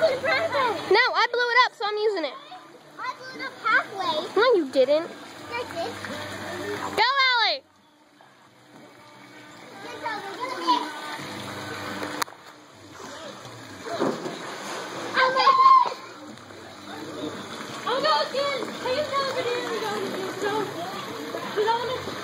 No, I blew it up, so I'm using it. I blew it up halfway. No, you didn't. Yes, did. Go, Ally! Oh no, again! Please tell us again! Because I want to...